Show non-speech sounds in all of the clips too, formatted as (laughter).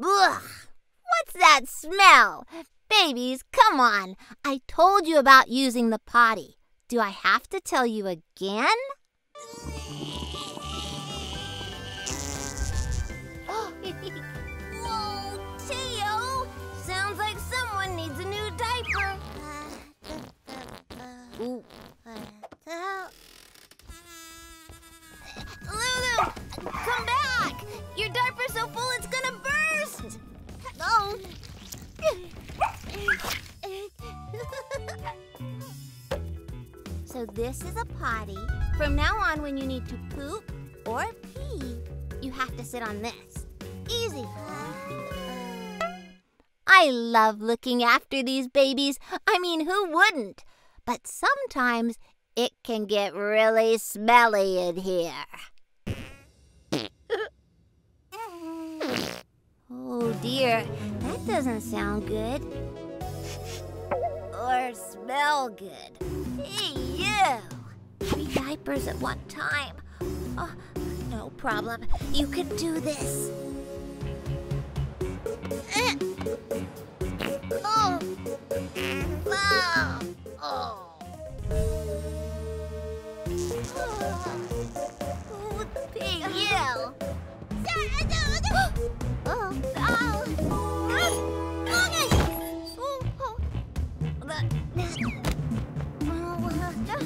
Ugh! What's that smell? Babies, come on. I told you about using the potty. Do I have to tell you again? (laughs) (laughs) so this is a potty. From now on, when you need to poop or pee, you have to sit on this. Easy. I love looking after these babies. I mean, who wouldn't? But sometimes it can get really smelly in here. oh dear, that doesn't sound good. Or smell good. Hey, Three diapers at one time. Oh, no problem. You can do this. Eh. Oh. Ah. Oh. Oh, hey, you. Oh. Oh. Oh, oh. Just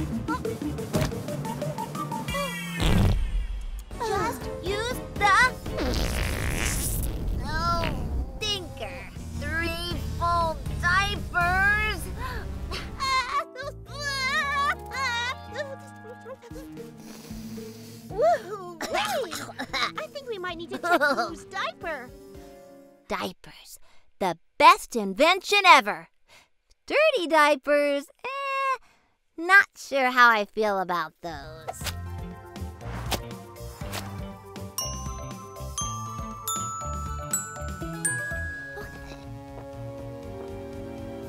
use the oh. Three full diapers. (laughs) Woohoo! I think we might need to check Lulu's (laughs) diaper. Diapers, the best invention ever. Dirty diapers, not sure how I feel about those.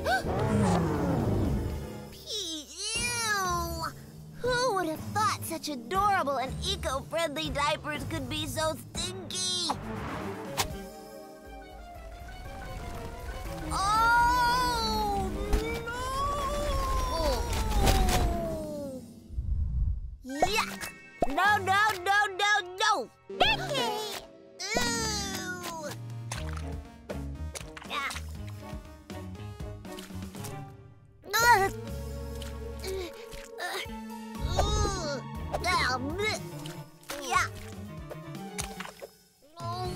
(gasps) Who would have thought such adorable and eco-friendly diapers could be so stinky? Yeah. Oh!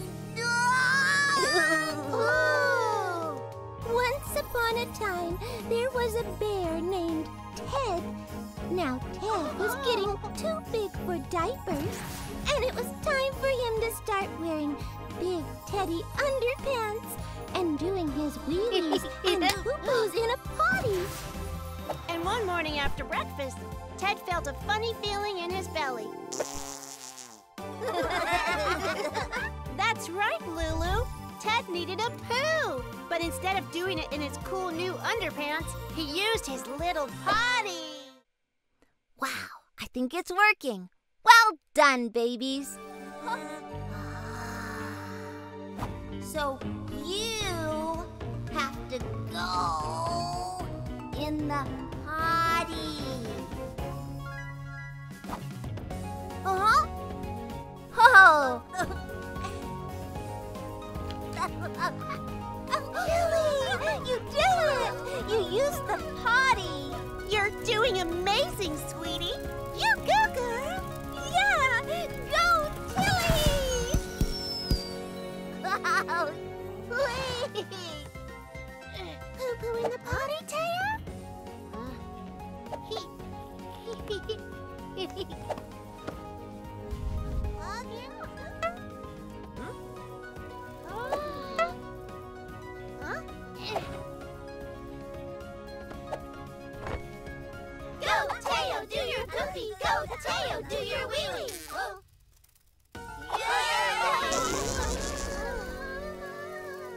Once upon a time, there was a bear named Ted. Now, Ted was getting too big for diapers, and it was time for him to start wearing big teddy underpants and doing his wheelies (laughs) and poo-poos in a potty. Morning after breakfast, Ted felt a funny feeling in his belly. (laughs) That's right, Lulu. Ted needed a poo. But instead of doing it in his cool new underpants, he used his little potty. Wow, I think it's working. Well done, babies. (sighs) So you have to go in the Lily, you did it! You used the potty. You're doing amazing, poopy. Go, Teo, do your wheelie.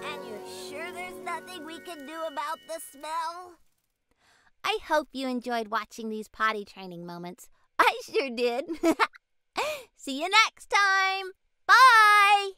And you're sure there's nothing we can do about the smell? I hope you enjoyed watching these potty training moments. I sure did. (laughs) See you next time. Bye.